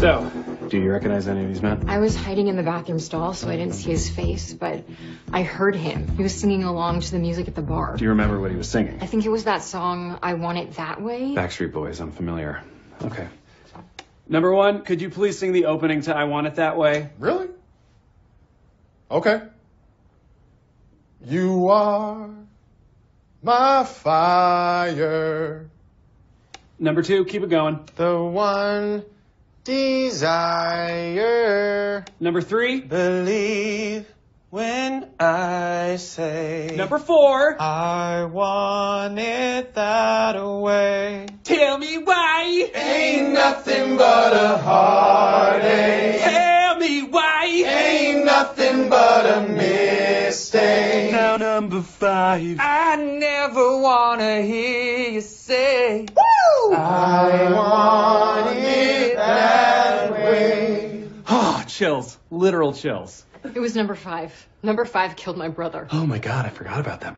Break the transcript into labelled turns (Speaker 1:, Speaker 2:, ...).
Speaker 1: So, do you recognize any of these men?
Speaker 2: I was hiding in the bathroom stall, so I didn't see his face, but I heard him. He was singing along to the music at the bar.
Speaker 1: Do you remember what he was singing?
Speaker 2: I think it was that song, I Want It That Way.
Speaker 1: Backstreet Boys, I'm familiar. Okay. Number one, could you please sing the opening to I Want It That Way?
Speaker 3: Really? Okay. You are my fire,
Speaker 1: Number two, keep it going.
Speaker 3: the one desire.
Speaker 1: Number three.
Speaker 3: Believe when I say.
Speaker 1: Number four.
Speaker 3: I want it that way.
Speaker 1: Tell me why.
Speaker 3: Ain't nothing but a heartache.
Speaker 1: Tell me why.
Speaker 3: Ain't nothing but a mistake.
Speaker 1: Now number five.
Speaker 4: I never wanna hear you say.
Speaker 3: I
Speaker 1: chills. Literal chills.
Speaker 2: It was number five. Number five killed my brother.
Speaker 1: Oh my god, I forgot about that.